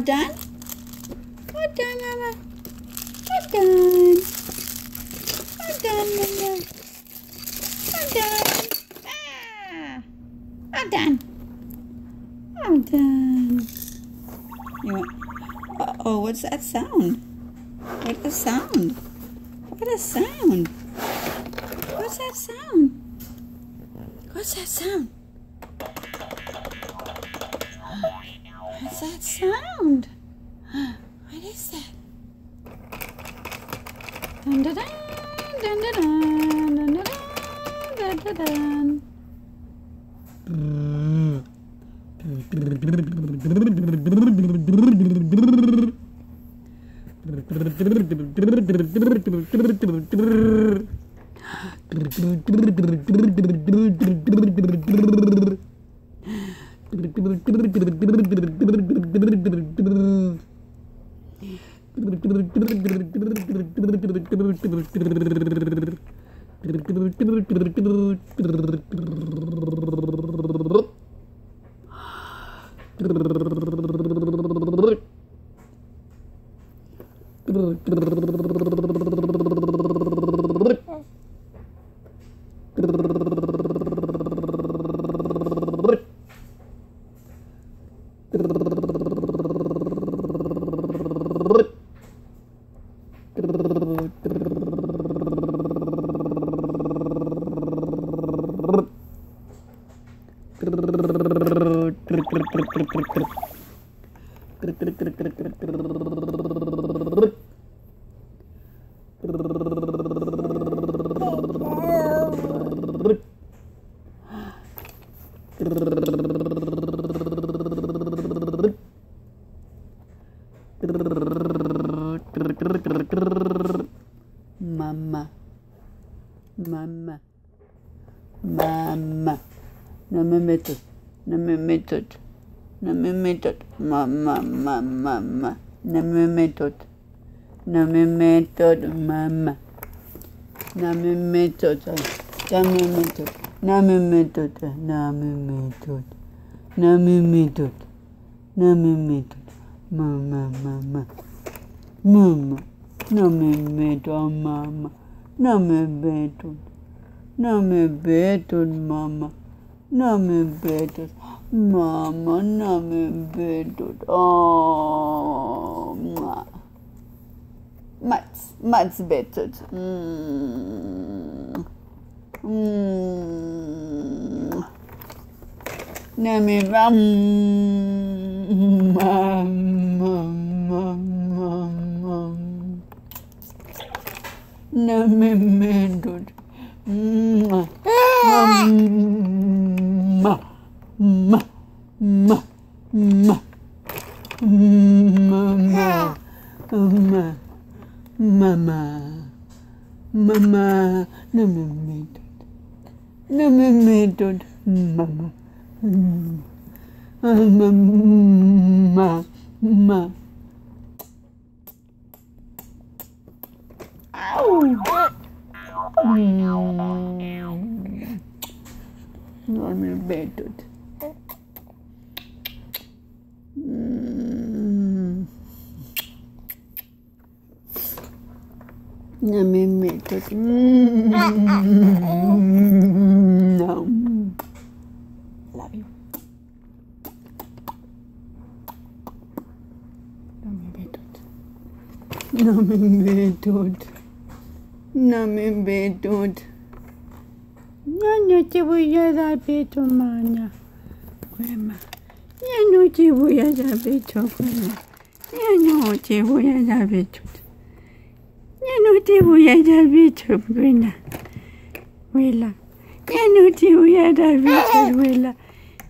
All done? All done, Mama. All done. All done, Mama. All done. Ah. All done. All done. You want, uh oh, what's that sound? What a sound. What a sound. What's that sound? What's that sound? What's that sound? What is that? Dun dun Mama. Mama. Mama. No me metas. No me metas. No me metas. Mama, mama, mama. No me metas. No me metas, mama. Namimetota, Namimetota, Namimetota, Namimetota, Namimetota, Namimetota, Mama, Mama, Mama, Namimetota, Mama, Namimetota, Namimetota, Mama, Namimetota, Mama, Namimetota, oh. Mats bettet. Mm. Mm. Nämlich, mm, mm, mm, mm, mm, mm, mm, mm, Ma, ma, ma, ma, ma. Mama, mama, mama, mama, dame medod. Dame medod, mama. Dame medod. Mm. No. Love you. Dame medod. Dame medod. Dame medod. Ya no te voy a dar pecho, mana. Grandma. Ya no te voy a dar pecho, grandma. Ya no te voy a dar pecho. Ya no te voy a dar pecho, grandma. Abuela. Ya no te voy a dar pecho, abuela.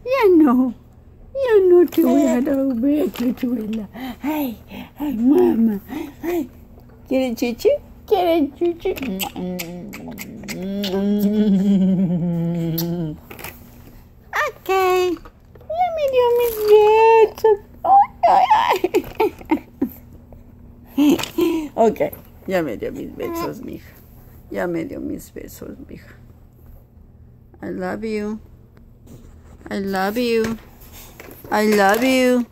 Ya no. Ya no te voy a dar pecho, abuela. Ay, ay, mamá. Ay. ¿Quieres chichi? ¿Quieres chichi? Ok. Ya me dio mis besos. Ay, ay, ay. Ok. Ya me dio mis besos, mija. Ya me dio mis besos, mija. I love you. I love you. I love you.